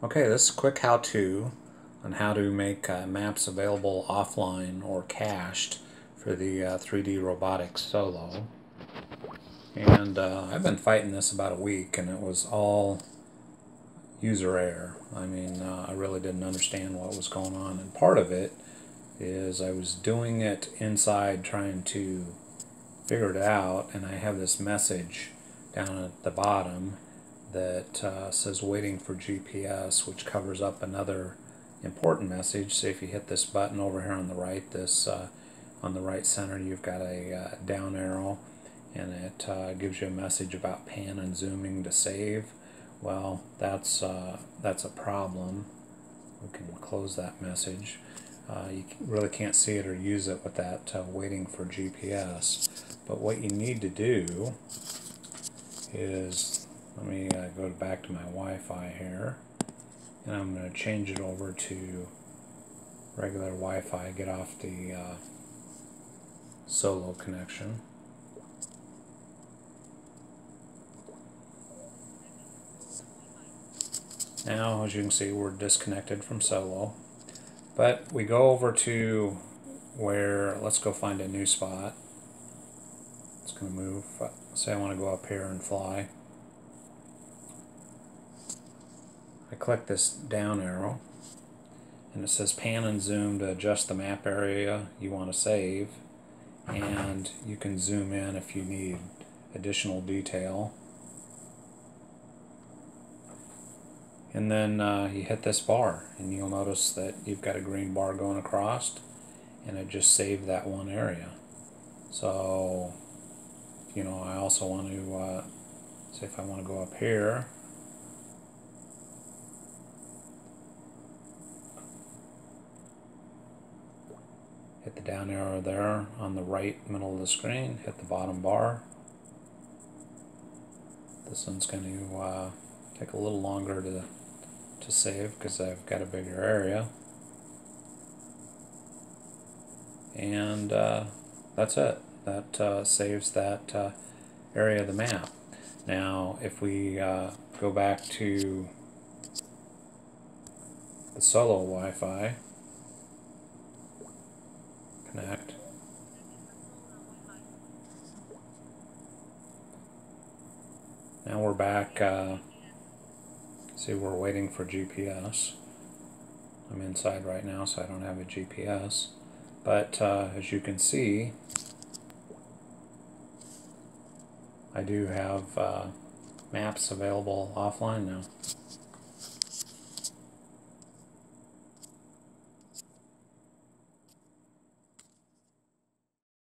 Okay, this is a quick how-to on how to make uh, maps available offline or cached for the uh, 3D Robotics Solo. And uh, I've been fighting this about a week and it was all user error. I mean, uh, I really didn't understand what was going on. And part of it is I was doing it inside trying to figure it out and I have this message down at the bottom that uh, says waiting for GPS, which covers up another important message. So if you hit this button over here on the right, this uh, on the right center, you've got a uh, down arrow, and it uh, gives you a message about pan and zooming to save. Well, that's uh, that's a problem. We can close that message. Uh, you really can't see it or use it with that waiting for GPS. But what you need to do is let me uh, go back to my Wi-Fi here and I'm going to change it over to regular Wi-Fi get off the uh, solo connection. Now as you can see we're disconnected from solo but we go over to where let's go find a new spot. It's going to move say I want to go up here and fly I click this down arrow and it says pan and zoom to adjust the map area you want to save and you can zoom in if you need additional detail. And then uh, you hit this bar and you'll notice that you've got a green bar going across and it just saved that one area. So you know I also want to uh, say if I want to go up here the down arrow there on the right middle of the screen, hit the bottom bar. This one's going to uh, take a little longer to, to save because I've got a bigger area. And uh, that's it. That uh, saves that uh, area of the map. Now, if we uh, go back to the solo Wi-Fi, connect. Now we're back, uh, see we're waiting for GPS. I'm inside right now so I don't have a GPS. But uh, as you can see, I do have uh, maps available offline now.